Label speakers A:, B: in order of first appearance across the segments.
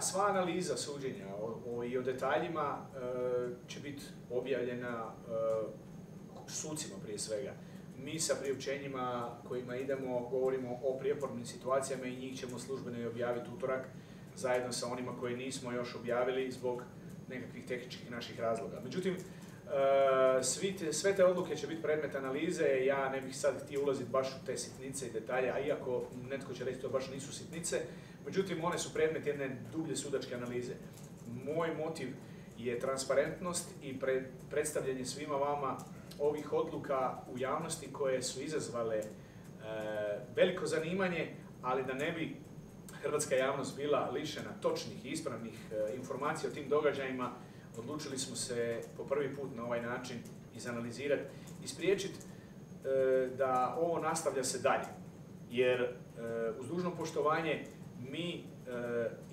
A: Sva analiza suđenja i o detaljima e, će biti objavljena e, sucima prije svega. Mi sa priopćenjima kojima idemo govorimo o prijepornim situacijama i njih ćemo službeno objaviti utorak zajedno sa onima koje nismo još objavili zbog nekakvih tehničkih naših razloga. Međutim, e, sve te odluke će biti predmet analize, ja ne bih sad htio ulaziti baš u te sitnice i detalje, a iako netko će reći to baš nisu sitnice, međutim one su predmet jedne dublje sudačke analize. Moj motiv je transparentnost i predstavljanje svima vama ovih odluka u javnosti koje su izazvale e, veliko zanimanje, ali da ne bi hrvatska javnost bila lišena točnih i ispravnih e, informacija o tim događajima, odlučili smo se po prvi put na ovaj način izanalizirati i spriječiti e, da ovo nastavlja se dalje. Jer uz dužno poštovanje mi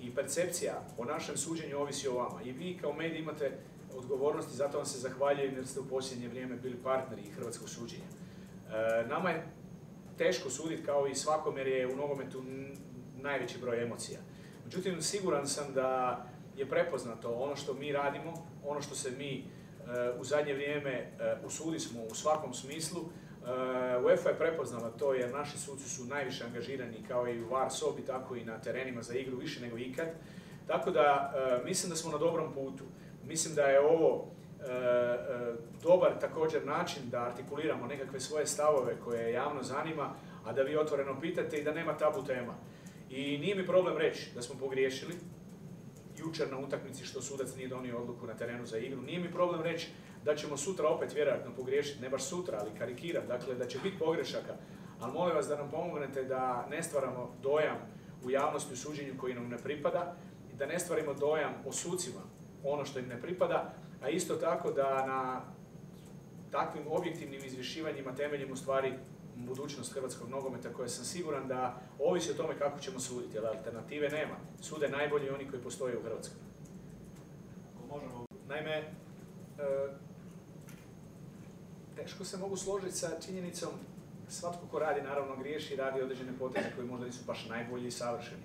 A: i percepcija o našem suđenju ovisi o vama. I vi kao mediji imate odgovornost i zato vam se zahvaljujem jer ste u posljednje vrijeme bili partneri hrvatskog suđenja. nama je teško suditi kao i svakom jer je u nogometu najveći broj emocija. Međutim, siguran sam da je prepoznato ono što mi radimo, ono što se mi e, u zadnje vrijeme e, usudi smo u svakom smislu. E, UEFA je prepoznala to jer naši suci su najviše angažirani kao i u VAR sobi, tako i na terenima za igru više nego ikad. Tako da mislim da smo na dobrom putu. Mislim da je ovo dobar također način da artikuliramo nekakve svoje stavove koje javno zanima, a da vi otvoreno pitate i da nema tabu tema. I nije mi problem reći da smo pogriješili, jučer na utakmici što sudac nije donio odluku na terenu za igru. Nije mi problem reći da ćemo sutra opet vjerojatno pogriješiti, ne baš sutra, ali karikiram, dakle da će biti pogrešaka. Ali molim vas da nam pomognete da ne stvaramo dojam u javnosti u suđenju koji nam ne pripada i da ne stvarimo dojam o sucima ono što im ne pripada, a isto tako da na takvim objektivnim izvješivanjima temeljimo stvari budućnost hrvatskog nogometa koja sam siguran da ovisi o tome kako ćemo suditi, jer alternative nema. Sude najbolji oni koji postoje u Hrvatskoj. Naime, e, teško se mogu složiti sa činjenicom svatko ko radi naravno griješi i radi određene poteze koji možda nisu baš najbolji i savršeni.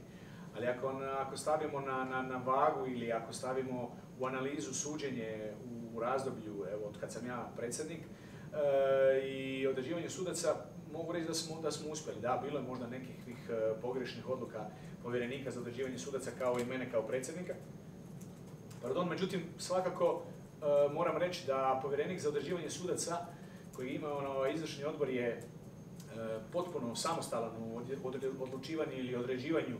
A: Ali ako, ako stavimo na, na, na, vagu ili ako stavimo u analizu suđenje u razdoblju, evo od kad sam ja predsjednik, e, i određivanje sudaca, mogu reći da smo, da smo uspjeli. Da, bilo je možda nekih e, pogrešnih odluka povjerenika za određivanje sudaca kao i mene kao predsjednika. Pardon, međutim, svakako e, moram reći da povjerenik za određivanje sudaca koji ima ono, izvršni odbor je e, potpuno samostalan u odlučivanju ili određivanju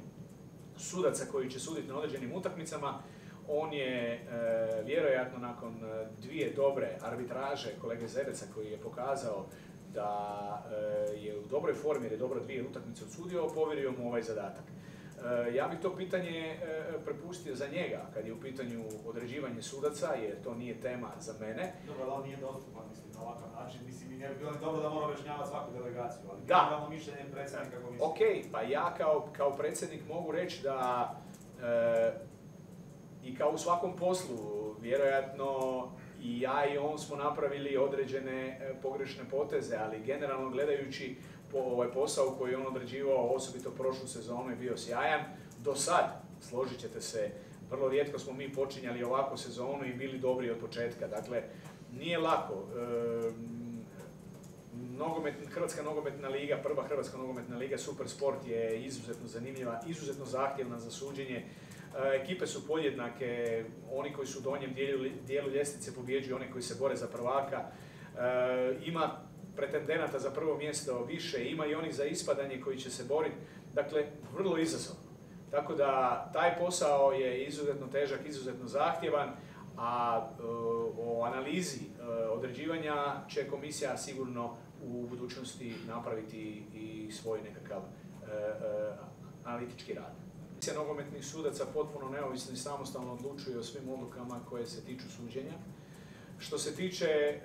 A: sudaca koji će suditi na određenim utakmicama. On je vjerojatno nakon dvije dobre arbitraže kolege Zereca koji je pokazao da e, je u dobroj formi jer je dobro dvije utakmice odsudio, povjerio mu ovaj zadatak. E, ja bih to pitanje e, prepustio za njega kad je u pitanju određivanje sudaca, jer to nije tema za mene.
B: Dobro, ali on nije dostupan, mislim, na ovakav način. Mislim, mi ne bi bilo dobro da mora objašnjavati svaku delegaciju, ali da. mišljenje predsjednika komisije.
A: Ok, pa ja kao, kao predsjednik mogu reći da i kao u svakom poslu, vjerojatno i ja i on smo napravili određene e, pogrešne poteze, ali generalno gledajući po ovaj posao koji je on određivao, osobito prošlu sezonu je bio sjajan. Do sad, složit ćete se, vrlo rijetko smo mi počinjali ovako sezonu i bili dobri od početka. Dakle, nije lako. E, Hrvatska nogometna liga, prva Hrvatska nogometna liga, Super Sport je izuzetno zanimljiva, izuzetno zahtjevna za suđenje. E, ekipe su podjednake, oni koji su u donjem dijelu, dijelu ljestvice pobjeđuju oni koji se bore za prvaka. E, ima pretendenata za prvo mjesto više, ima i oni za ispadanje koji će se boriti. Dakle, vrlo izazovno. Tako da taj posao je izuzetno težak, izuzetno zahtjevan, a e, o analizi određivanja će komisija sigurno u budućnosti napraviti i svoj nekakav analitički rad. Komisija nogometnih sudaca potpuno neovisno i samostalno odlučuje o svim odlukama koje se tiču suđenja. Što se tiče e,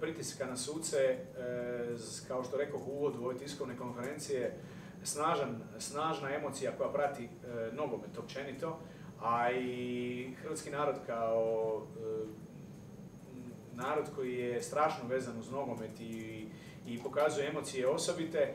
A: pritiska na suce, e, kao što rekao u uvodu ove tiskovne konferencije, snažan, snažna emocija koja prati e, nogomet općenito, a i hrvatski narod kao narod koji je strašno vezan uz nogomet i, i pokazuje emocije osobite,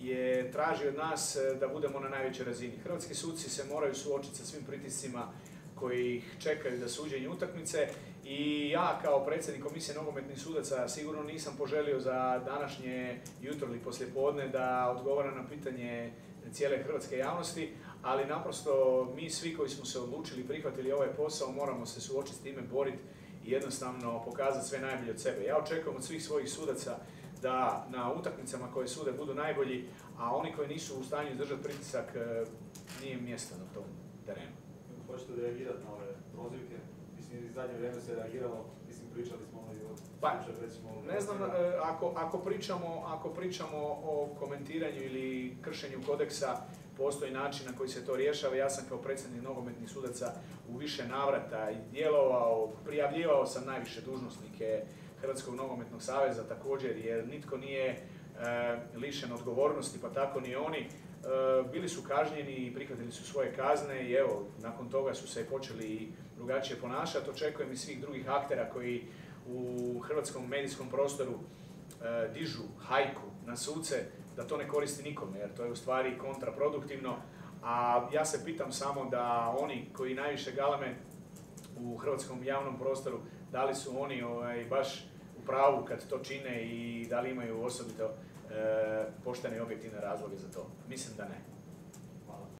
A: je traži od nas e, da budemo na najvećoj razini. Hrvatski suci se moraju suočiti sa svim pritiscima koji ih čekaju za suđenje utakmice i ja kao predsjednik komisije nogometnih sudaca sigurno nisam poželio za današnje jutro ili poslijepodne da odgovaram na pitanje cijele hrvatske javnosti, ali naprosto mi svi koji smo se odlučili prihvatili ovaj posao moramo se suočiti s time, boriti i jednostavno pokazati sve najbolje od sebe. Ja očekujem od svih svojih sudaca da na utakmicama koje sude budu najbolji, a oni koji nisu u stanju izdržati pritisak e, nije mjesto na tom terenu.
B: Hoćete reagirati na ove prozivke? Mislim, iz zadnje vrijeme se reagiralo, mislim, pričali smo ono i o
A: Pa. Ne znam, e, ako, ako, pričamo, ako pričamo o komentiranju ili kršenju kodeksa, postoji način na koji se to rješava. Ja sam kao predsjednik nogometnih sudaca u više navrata i djelovao, prijavljivao sam najviše dužnosnike Hrvatskog nogometnog saveza također, jer nitko nije e, lišen odgovornosti, pa tako ni oni. E, bili su kažnjeni i prihvatili su svoje kazne i evo, nakon toga su se počeli drugačije ponašati. Očekujem i svih drugih aktera koji u hrvatskom medijskom prostoru e, dižu hajku na suce, da to ne koristi nikome, jer to je u stvari kontraproduktivno. A ja se pitam samo da oni koji najviše galame u hrvatskom javnom prostoru, da li su oni ovaj, baš pravu kad to čine i da li imaju osobito e, poštene i objektivne razloge za to. Mislim da ne.